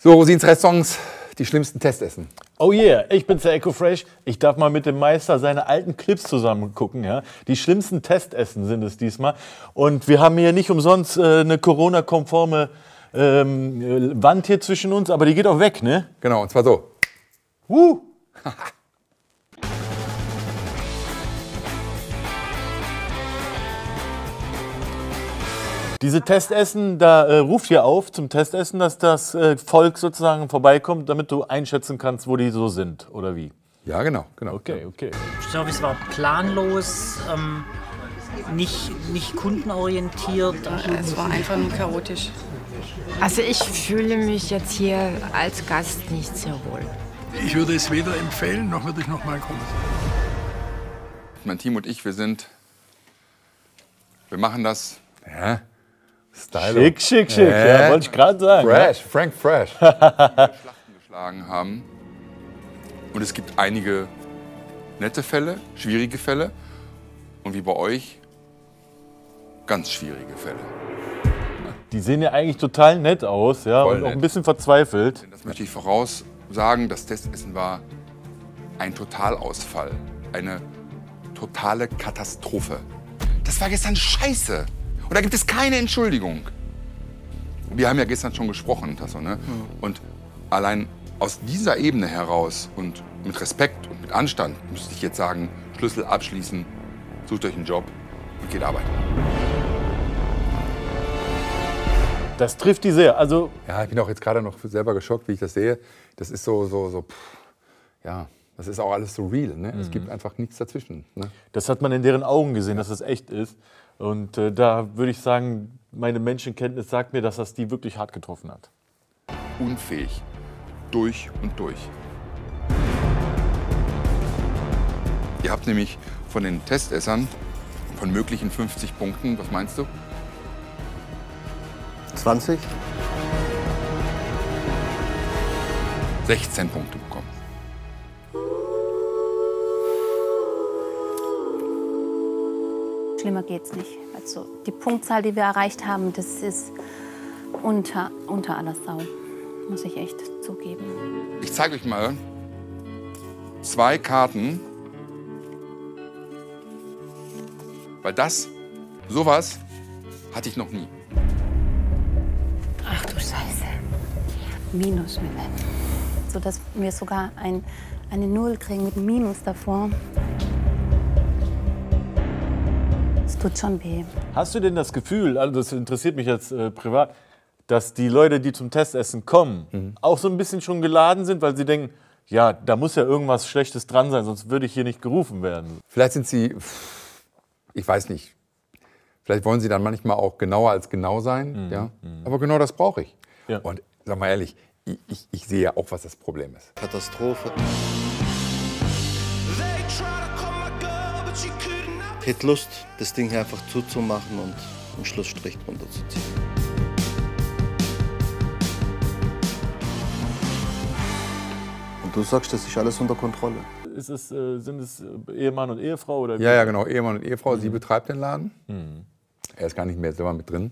So, Rosins Restaurants, die schlimmsten Testessen. Oh yeah, ich bin's der EcoFresh. Ich darf mal mit dem Meister seine alten Clips zusammen gucken. Ja? Die schlimmsten Testessen sind es diesmal. Und wir haben hier nicht umsonst äh, eine Corona-konforme ähm, äh, Wand hier zwischen uns, aber die geht auch weg, ne? Genau, und zwar so. Woo! Diese Testessen, da äh, ruft ihr auf zum Testessen, dass das äh, Volk sozusagen vorbeikommt, damit du einschätzen kannst, wo die so sind oder wie. Ja, genau, genau. Okay, okay. Ich glaube, es war planlos, ähm, nicht, nicht kundenorientiert. Es war einfach nur chaotisch. Also ich fühle mich jetzt hier als Gast nicht sehr wohl. Ich würde es weder empfehlen, noch würde ich noch mal kommen. Mein Team und ich, wir sind. Wir machen das. Ja. Stylo. Schick, schick, schick. Ja, Ja. wollte ich gerade sagen. Fresh, Frank Fresh. Schlachten geschlagen haben. Und es gibt einige nette Fälle, schwierige Fälle. Und wie bei euch, ganz schwierige Fälle. Die sehen ja eigentlich total nett aus, ja, Voll und auch nett. ein bisschen verzweifelt. Das möchte ich voraussagen. Das Testessen war ein Totalausfall. Eine totale Katastrophe. Das war gestern scheiße. Und da gibt es keine Entschuldigung. Wir haben ja gestern schon gesprochen, Tasso, ne? Und allein aus dieser Ebene heraus und mit Respekt und mit Anstand müsste ich jetzt sagen, Schlüssel abschließen, sucht euch einen Job und geht arbeiten. Das trifft die sehr. Also Ja, ich bin auch jetzt gerade noch selber geschockt, wie ich das sehe. Das ist so, so, so, pff, ja, das ist auch alles so real. Ne? Es gibt einfach nichts dazwischen. Ne? das hat man in deren Augen gesehen, dass das echt ist. Und äh, da würde ich sagen, meine Menschenkenntnis sagt mir, dass das die wirklich hart getroffen hat. Unfähig. Durch und durch. Ihr habt nämlich von den Testessern von möglichen 50 Punkten, was meinst du? 20? 16 Punkte bekommen. Schlimmer geht's nicht. Also die Punktzahl, die wir erreicht haben, das ist unter, unter aller Sau. Muss ich echt zugeben. Ich zeige euch mal zwei Karten. Weil das, sowas hatte ich noch nie. Ach du Scheiße. Minus mit. So dass wir sogar ein, eine Null kriegen mit Minus davor. Es tut schon weh. Hast du denn das Gefühl, also das interessiert mich jetzt äh, privat, dass die Leute, die zum Testessen kommen, auch so ein bisschen schon geladen sind, weil sie denken, ja, da muss ja irgendwas Schlechtes dran sein, sonst würde ich hier nicht gerufen werden. Vielleicht sind sie, ich weiß nicht, vielleicht wollen sie dann manchmal auch genauer als genau sein. Ja? Aber genau das brauche ich. Ja. Und sag mal ehrlich, ich, ich, ich sehe ja auch, was das Problem ist. Katastrophe. Hätte Lust, das Ding hier einfach zuzumachen und einen Schlussstrich drunter zu ziehen. Und du sagst, das ist alles unter Kontrolle. Ist es, äh, sind es äh, Ehemann und Ehefrau? Oder wie? Ja, ja, genau. Ehemann und Ehefrau, sie betreibt den Laden. Er ist gar nicht mehr selber mit drin.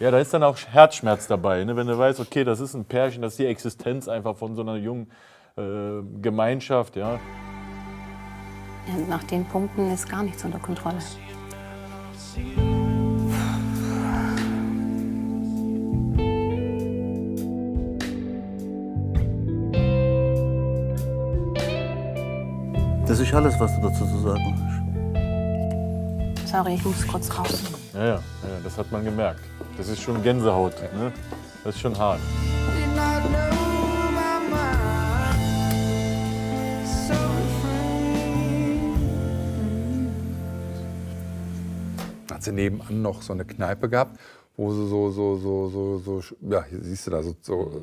Ja, da ist dann auch Herzschmerz dabei, ne? wenn du weißt, okay, das ist ein Pärchen, das ist die Existenz einfach von so einer jungen äh, Gemeinschaft, ja. Nach den Punkten ist gar nichts unter Kontrolle. Das ist alles, was du dazu zu sagen hast. Sorry, ich muss kurz raus. Ja, ja, ja, das hat man gemerkt. Das ist schon Gänsehaut, ne? das ist schon hart. Hat sie nebenan noch so eine Kneipe gehabt, wo sie so, so, so, so, so, ja, hier siehst du da, so, so,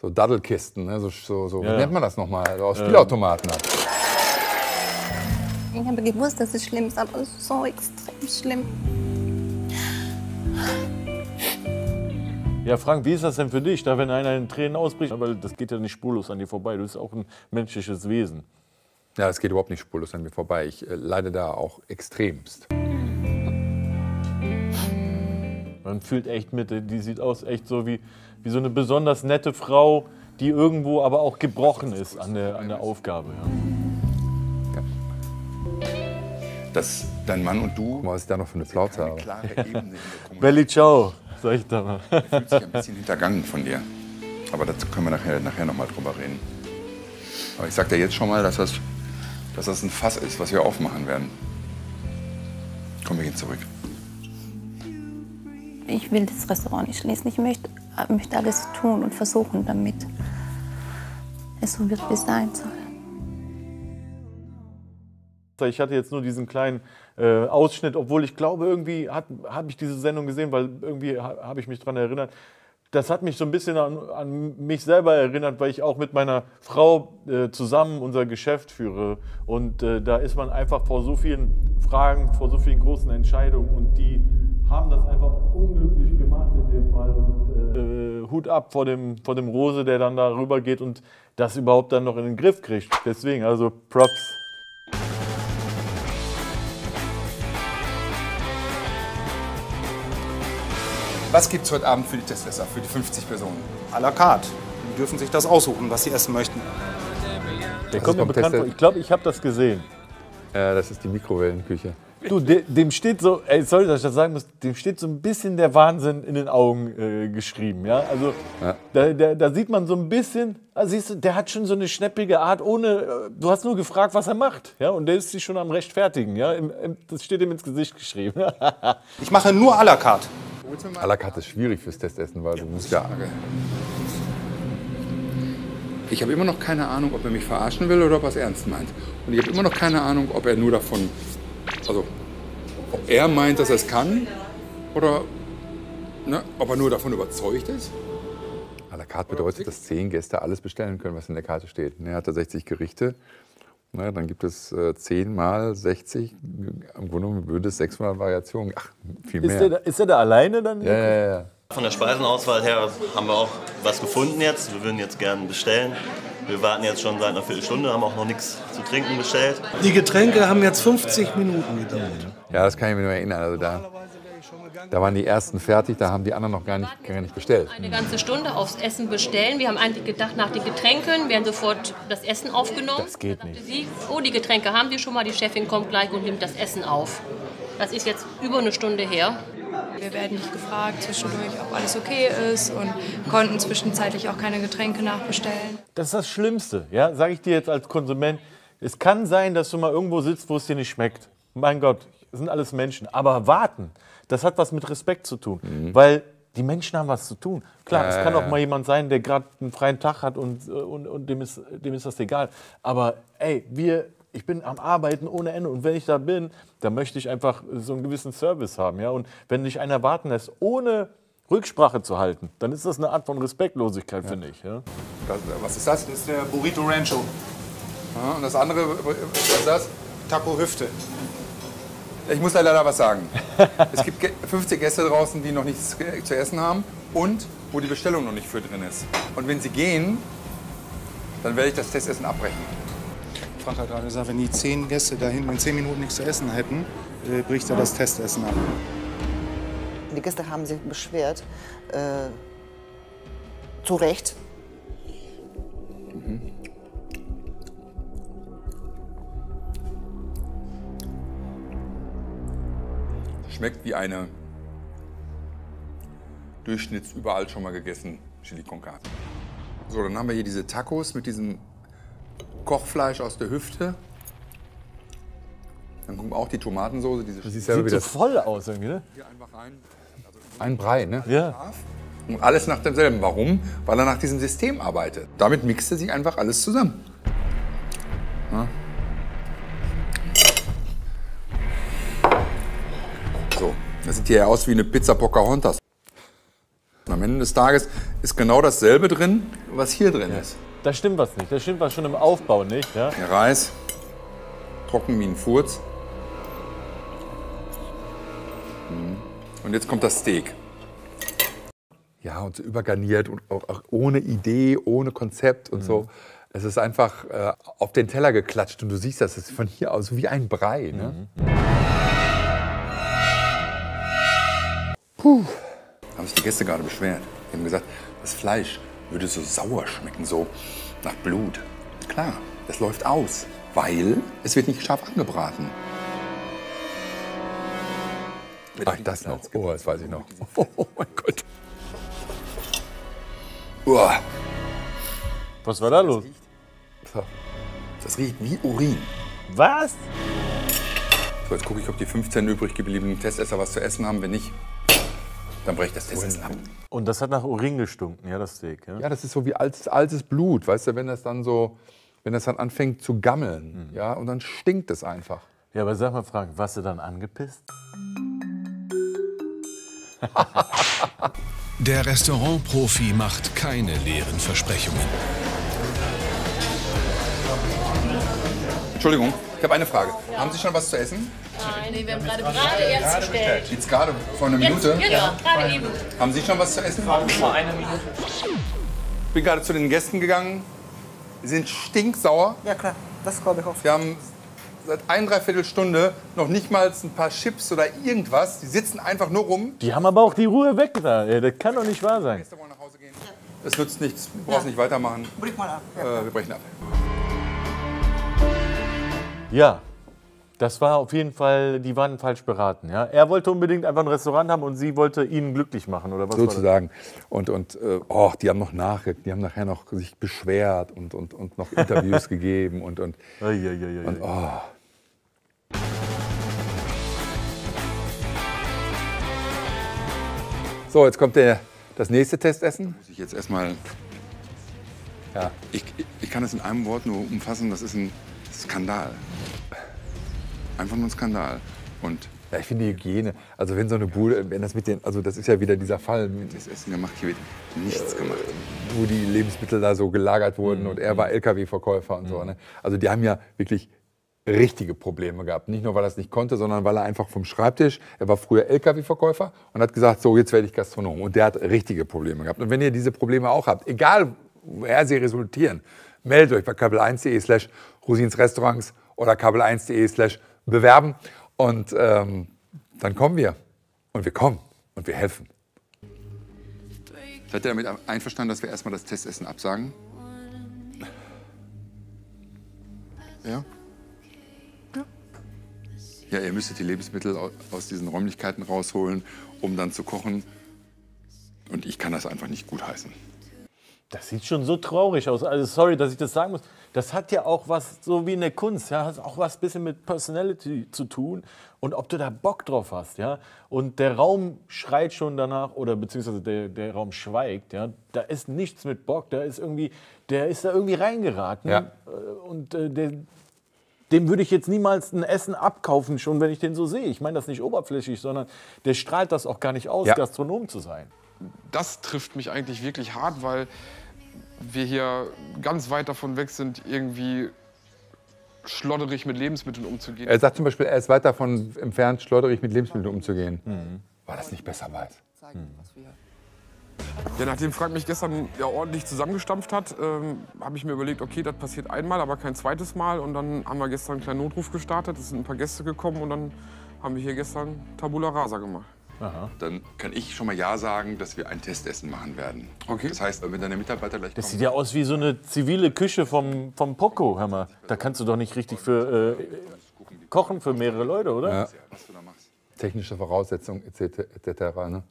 so Daddelkisten, ne? so, so, so Ja. wie nennt man das nochmal, so aus Spielautomaten hat. Ich habe gewusst, dass es schlimm ist, aber es ist so extrem schlimm. Ja, Frank, wie ist das denn für dich, da wenn einer in Tränen ausbricht? Aber das geht ja nicht spurlos an dir vorbei. Du bist auch ein menschliches Wesen. Ja, das geht überhaupt nicht spurlos an mir vorbei. Ich äh, leide da auch extremst. Man fühlt echt mit, die sieht aus echt so wie, wie so eine besonders nette Frau, die irgendwo aber auch gebrochen ist an der, an der Aufgabe. Ja. Dass dein Mann und du Was ich da noch für eine Plauze eine habe. Belly ciao, sag ich da mal. fühlt sich ein bisschen hintergangen von dir. Aber dazu können wir nachher, nachher noch mal drüber reden. Aber ich sag dir jetzt schon mal, dass das, dass das ein Fass ist, was wir aufmachen werden. Komm, wir gehen zurück. Ich will das Restaurant nicht schließen. Ich möchte, möchte alles tun und versuchen, damit es so wird, wie es sein soll. Ich hatte jetzt nur diesen kleinen äh, Ausschnitt, obwohl ich glaube, irgendwie habe ich diese Sendung gesehen, weil irgendwie ha, habe ich mich daran erinnert. Das hat mich so ein bisschen an, an, mich selber erinnert, weil ich auch mit meiner Frau äh, zusammen unser Geschäft führe. Und äh, da ist man einfach vor so vielen Fragen, vor so vielen großen Entscheidungen. Und die haben das einfach unglücklich gemacht in dem Fall. Und, äh, Hut ab vor dem, vor dem Rose, der dann da rüber geht und das überhaupt dann noch in den Griff kriegt. Deswegen, also Props. Was gibt's heute Abend für die Testesser, für die 50 Personen? à la carte. Die dürfen sich das aussuchen, was sie essen möchten. Der kommt mir bekannt vor. Ich glaube, ich habe das gesehen. Ja, das ist die Mikrowellenküche. Du, de, dem steht so, ey, sorry, dass ich das sagen muss, dem steht so ein bisschen der Wahnsinn in den Augen äh, geschrieben. Ja? Also Ja. Da, da, da sieht man so ein bisschen, also siehst du, der hat schon so eine schneppige Art, ohne, äh, du hast nur gefragt, was er macht. Ja? Und der ist sich schon am rechtfertigen. Ja? Im, im, das steht ihm ins Gesicht geschrieben. Ich mache nur à la carte. À la carte ist schwierig fürs Testessen, weil du musst ja. Ich habe immer noch keine Ahnung, ob er mich verarschen will oder ob er es ernst meint. Und ich habe immer noch keine Ahnung, ob er nur davon, also ob er meint, dass er es kann oder ne, ob er nur davon überzeugt ist. À la carte bedeutet, dass zehn Gäste alles bestellen können, was in der Karte steht. Er hat da 60 Gerichte. Na, dann gibt es äh, 10 mal 60. Im Grunde genommen würde es 600 Variationen. Ach, viel ist, mehr. der, da- ist er da alleine dann? ja, ja, ja. Von der Speisenauswahl her haben wir auch was gefunden jetzt. Wir würden jetzt gerne bestellen. Wir warten jetzt schon seit einer Viertelstunde, haben auch noch nichts zu trinken bestellt. Die Getränke haben jetzt 50 Minuten gedauert. ja, das kann ich mir nur erinnern. Also da, da waren die ersten fertig, da haben die anderen noch gar nicht, gar nicht bestellt. Eine ganze Stunde aufs Essen bestellen. Wir haben eigentlich gedacht, nach den Getränken werden sofort das Essen aufgenommen. Das geht nicht. Sie, oh, die Getränke haben wir schon mal, die Chefin kommt gleich und nimmt das Essen auf. Das ist jetzt über eine Stunde her. Wir werden nicht gefragt zwischendurch, ob alles okay ist und konnten zwischenzeitlich auch keine Getränke nachbestellen. Das ist das Schlimmste, ja, sage ich dir jetzt als Konsument. Es kann sein, dass du mal irgendwo sitzt, wo es dir nicht schmeckt. Mein Gott, sind alles Menschen. Aber warten, das hat was mit Respekt zu tun. Weil die Menschen haben was zu tun. Klar, es kann auch mal jemand sein, der gerade einen freien Tag hat und, äh, und, und dem, ist, dem ist das egal. Aber ey, wir, ich bin am Arbeiten ohne Ende. Und wenn ich da bin, dann möchte ich einfach so einen gewissen Service haben. Ja? Und wenn dich einer warten lässt, ohne Rücksprache zu halten, dann ist das eine Art von Respektlosigkeit, finde ich. Ja? Was ist das? Das ist der Burrito Rancho. Ja, und das andere, was ist das? Taco Hüfte. Ich muss da leider was sagen. Es gibt Gä- 50 Gäste draußen, die noch nichts zu essen haben und wo die Bestellung noch nicht für drin ist. Und wenn sie gehen, dann werde ich das Testessen abbrechen. Frank hat gerade gesagt, wenn die zehn Gäste da hinten in zehn Minuten nichts zu essen hätten, äh, bricht er das Testessen ab. Die Gäste haben sich beschwert. Äh, zu Recht. Schmeckt wie eine Durchschnitts überall schon mal gegessen Chili con Carne. So, dann haben wir hier diese Tacos mit diesem Kochfleisch aus der Hüfte. Dann kommt auch die Tomatensoße, diese selber, Sieht wie so das voll aus irgendwie, ne? hier einfach rein. ein Brei, ne? Ja. Und alles nach demselben. Warum? Weil er nach diesem System arbeitet. Damit mixt er sich einfach alles zusammen. Ja. So, das sieht hier aus wie eine Pizza Pocahontas. Und am Ende des Tages ist genau dasselbe drin, was hier drin ist. Da stimmt was nicht. Da stimmt was schon im Aufbau nicht. Ja? Der Reis, trocken wie ein Furz. Mhm. Und jetzt kommt das Steak. Ja, und so übergarniert und auch, auch ohne Idee, ohne Konzept und so. Es ist einfach äh, auf den Teller geklatscht und du siehst das, das ist von hier aus wie ein Brei. Ne? Puh. haben sich die Gäste gerade beschwert. Die haben gesagt, das Fleisch würde so sauer schmecken, so nach Blut. Klar, das läuft aus, weil es wird nicht scharf angebraten. Ach, das noch. Oh, das weiß ich noch. Oh mein Gott. Uah. Was war da los? Das riecht wie Urin. Was? So, jetzt gucke ich, ob die 15 übrig gebliebenen Testesser was zu essen haben. Wenn nicht, dann breche ich das Testessen ab. Und das hat nach Urin gestunken, ja, das Steak. Ja? Ja, das ist so wie altes, altes Blut, weißt du, wenn das dann so, wenn das dann anfängt zu gammeln, ja, und dann stinkt es einfach. Ja, aber sag mal, Frank, warst du dann angepisst? Der Restaurantprofi macht keine leeren Versprechungen. Entschuldigung, ich habe eine Frage. Haben Sie schon was zu essen? Nein, nee, wir haben gerade gerade erst bestellt. Jetzt gerade vor einer Jetzt, Minute? genau, gerade eben. Haben Sie schon was zu essen? Vor einer Minute. Ich bin gerade zu den Gästen gegangen. Sie sind stinksauer. Ja klar, das glaube ich auch. Wir haben seit ein, dreiviertel Stunde noch nicht mal ein paar Chips oder irgendwas. Die sitzen einfach nur rum. Die haben aber auch die Ruhe weg da. Das kann doch nicht wahr sein. Es nützt nichts. Du brauchst nicht weitermachen. Brich mal ab. Äh, wir brechen ab. Ja, das war auf jeden Fall, die waren falsch beraten. Ja? Er wollte unbedingt einfach ein Restaurant haben und sie wollte ihn glücklich machen, oder was sozusagen. Und, und äh, oh, die haben noch nachge die haben nachher noch sich beschwert und, und, und noch Interviews gegeben und, und, Eieieiei. und oh. So, jetzt kommt der, das nächste Testessen. Muss ich jetzt erstmal. Ja. Ich, ich kann es in einem Wort nur umfassen. Das ist ein Skandal. Einfach nur ein Skandal. Und Ja, ich finde die Hygiene, also wenn so eine Bude, wenn das mit den, also das ist ja wieder dieser Fall, das Essen gemacht, hier wird nichts gemacht. wo die Lebensmittel da so gelagert wurden und er war LKW-Verkäufer und so. Ne? Also die haben ja wirklich richtige Probleme gehabt. Nicht nur, weil er es nicht konnte, sondern weil er einfach vom Schreibtisch, er war früher LKW-Verkäufer und hat gesagt, so jetzt werde ich Gastronom. Und der hat richtige Probleme gehabt. Und wenn ihr diese Probleme auch habt, egal woher sie resultieren, meldet euch bei kabel1.de slash Rosins Restaurants oder kabel1.de slash bewerben und ähm, dann kommen wir. Und wir kommen und wir helfen. Seid ihr damit einverstanden, dass wir erstmal das Testessen absagen? Ja? Ja, ihr müsstet die Lebensmittel au- aus diesen Räumlichkeiten rausholen, um dann zu kochen. Und ich kann das einfach nicht gutheißen. Das sieht schon so traurig aus. Also sorry, dass ich das sagen muss. Das hat ja auch was, so wie in der Kunst, ja, hat auch was bisschen mit Personality zu tun und ob du da Bock drauf hast, ja. Und der Raum schreit schon danach oder beziehungsweise der, der Raum schweigt, ja. Da ist nichts mit Bock, da ist irgendwie, der ist da irgendwie reingeraten Ja. Äh, und äh, der, dem würde ich jetzt niemals ein Essen abkaufen, schon wenn ich den so sehe. Ich meine das nicht oberflächlich, sondern der strahlt das auch gar nicht aus, Ja. Gastronom zu sein. das trifft mich eigentlich wirklich hart, weil wir hier ganz weit davon weg sind, irgendwie schlodderig mit Lebensmitteln umzugehen. Er sagt zum Beispiel, er ist weit davon entfernt, schleuderig mit Lebensmitteln umzugehen. Weil er es nicht besser weiß. Ja, nachdem Frank mich gestern ja ordentlich zusammengestampft hat, ähm, habe ich mir überlegt, okay, das passiert einmal, aber kein zweites Mal. Und dann haben wir gestern einen kleinen Notruf gestartet, es sind ein paar Gäste gekommen und dann haben wir hier gestern Tabula Rasa gemacht. Dann kann ich schon mal Ja sagen, dass wir ein Testessen machen werden. Okay. Das heißt, wenn deine Mitarbeiter gleich Das kommen, sieht ja aus wie so eine zivile Küche vom, vom Poco, hör mal. Da kannst du doch nicht richtig für äh, kochen für mehrere Leute, oder? Ja. Technische Voraussetzungen etc. etc. Ne?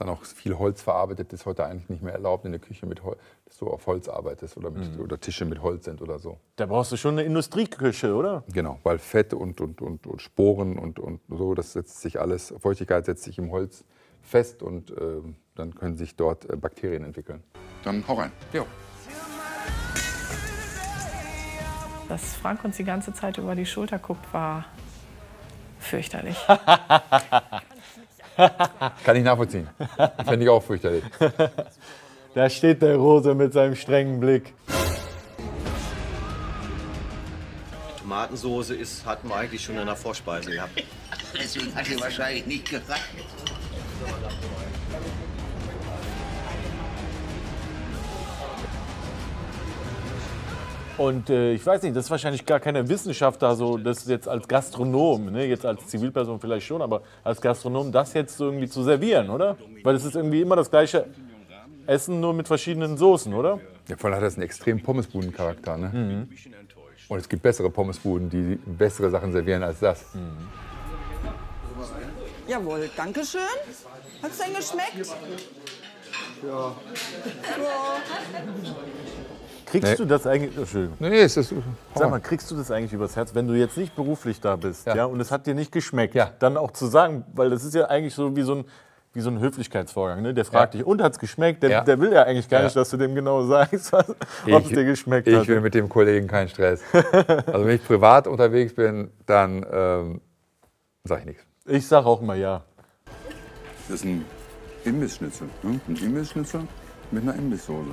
Dann auch viel Holz verarbeitet ist heute eigentlich nicht mehr erlaubt in der Küche, mit Hol dass du auf Holz arbeitest oder, mit, Mhm. oder Tische mit Holz sind oder so. Da brauchst du schon eine Industrieküche, oder? Genau, weil Fett und, und, und, und Sporen und, und so, das setzt sich alles, Feuchtigkeit setzt sich im Holz fest und ähm, dann können sich dort äh, Bakterien entwickeln. Dann hau rein. Ja. Dass Frank uns die ganze Zeit über die Schulter guckt, war fürchterlich. Kann ich nachvollziehen. Fände ich auch fürchterlich. Da steht der Rose mit seinem strengen Blick. Tomatensoße ist, hatten wir eigentlich schon in der Vorspeise gehabt. Deswegen hat sie wahrscheinlich nicht gereicht. Und äh, ich weiß nicht, das ist wahrscheinlich gar keine Wissenschaft da, so das jetzt als Gastronom, ne? jetzt als Zivilperson vielleicht schon, aber als Gastronom das jetzt so irgendwie zu servieren, oder? Weil es ist irgendwie immer das gleiche Essen, nur mit verschiedenen Soßen, oder? Ja, vor allem hat das einen extremen Pommesbuden-Charakter. Ne? Mhm. Und es gibt bessere Pommesbuden, die bessere Sachen servieren als das. Jawohl, danke schön. Hat's denn geschmeckt? Ja. Kriegst Nee. du das eigentlich, Entschuldigung. Nee, es ist. Sag mal, kriegst du das eigentlich übers Herz, wenn du jetzt nicht beruflich da bist ja. und es hat dir nicht geschmeckt, dann auch zu sagen, weil das ist ja eigentlich so wie so ein, wie so ein Höflichkeitsvorgang. Ne? Der fragt dich, und hat es geschmeckt? Der, Ja. der will ja eigentlich gar Ja. nicht, dass du dem genau sagst, was- ob es dir geschmeckt ich hat. will mit dem Kollegen keinen Stress. also wenn ich privat unterwegs bin, dann ähm, sage ich nichts. Ich sag auch immer ja. Das ist ein Imbissschnitzel. Ne? Ein Imbissschnitzel mit einer Imbisssoße.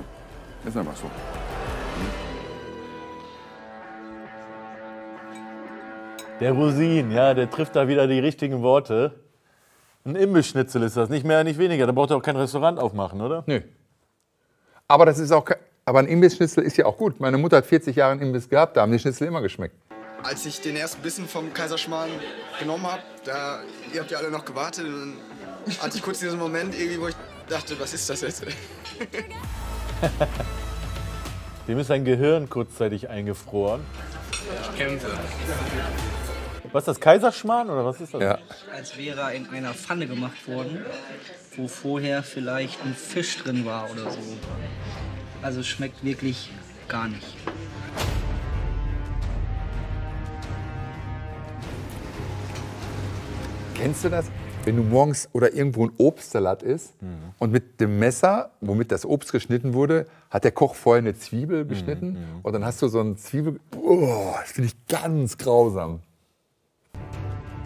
Ist einfach so. Der Rosin, ja, der trifft da wieder die richtigen Worte. Ein Imbissschnitzel ist das, nicht mehr, nicht weniger. Da braucht er auch kein Restaurant aufmachen, oder? Nö. Aber das ist auch, aber ein Imbissschnitzel ist ja auch gut. Meine Mutter hat 40 Jahre einen Imbiss gehabt, da haben die Schnitzel immer geschmeckt. Als ich den ersten Bissen vom Kaiserschmarrn genommen habe, da, ihr habt ja alle noch gewartet und dann hatte ich kurz diesen Moment irgendwie, wo ich dachte, was ist das jetzt? Dem ist sein Gehirn kurzzeitig eingefroren. Ich kämpfe. Was ist das, Kaiserschmarrn oder was ist das? Als wäre er in einer Pfanne gemacht worden, wo vorher vielleicht ein Fisch drin war oder so. Also es schmeckt wirklich gar nicht. Kennst du das? Wenn du morgens oder irgendwo ein Obstsalat isst und mit dem Messer, womit das Obst geschnitten wurde, hat der Koch vorher eine Zwiebel geschnitten und dann hast du so ein Zwiebel. Oh, das finde ich ganz grausam.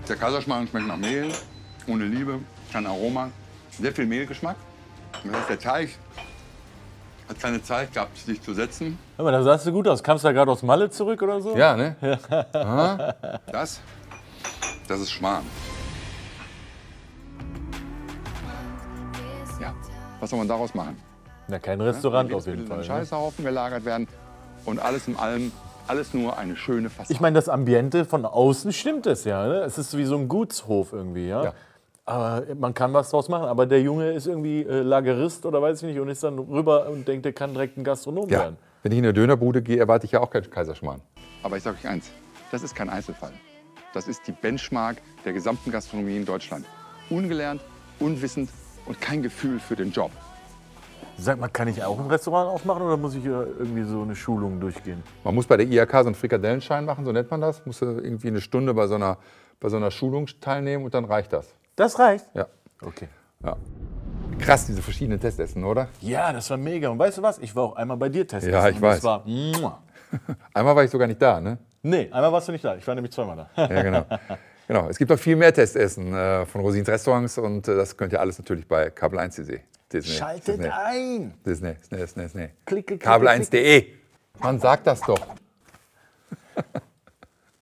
Der Kaiserschmarrn schmeckt nach Mehl, ohne Liebe, kein Aroma, sehr viel Mehlgeschmack. Das heißt, der Teig hat keine Zeit gehabt, sich zu setzen. Hör mal, da sahst du gut aus. Kamst du da gerade aus Malle zurück oder so? Ja, ne? Aha. Das, das ist Schmarrn. Ja, was soll man daraus machen? Na, kein Restaurant Ja, auf jeden Fall. Ne? Scheißhaufen gelagert werden und alles in allem, alles nur eine schöne Fassade. Ich meine, das Ambiente von außen stimmt es ja. Ne? Es ist wie so ein Gutshof irgendwie, ja. Aber man kann was draus machen. Aber der Junge ist irgendwie äh, Lagerist oder weiß ich nicht und ist dann rüber und denkt, er kann direkt ein Gastronom Ja. werden. Wenn ich in eine Dönerbude gehe, erwarte ich ja auch keinen Kaiserschmarrn. Aber ich sage euch eins, das ist kein Einzelfall. Das ist die Benchmark der gesamten Gastronomie in Deutschland. Ungelernt, unwissend und kein Gefühl für den Job. Sag mal, kann ich auch ein Restaurant aufmachen oder muss ich hier irgendwie so eine Schulung durchgehen? Man muss bei der IHK so einen Frikadellenschein machen, so nennt man das. Muss irgendwie eine Stunde bei so einer, bei so einer Schulung teilnehmen und dann reicht das. Das reicht? Ja. Okay. Ja. Krass, diese verschiedenen Testessen, oder? Ja, das war mega. Und weißt du was? Ich war auch einmal bei dir testen. Ja, ich und weiß. War. Einmal war ich sogar nicht da, ne? Nee, einmal warst du nicht da. Ich war nämlich zweimal da. Ja, genau. genau. Es gibt noch viel mehr Testessen äh, von Rosins Restaurants und äh, das könnt ihr alles natürlich bei Kabel 1 Disney. Disney. Schaltet Disney. ein. Disney, Disney, Disney, Disney. Klick, klick, Kabel klick, 1.de. Man sagt das doch.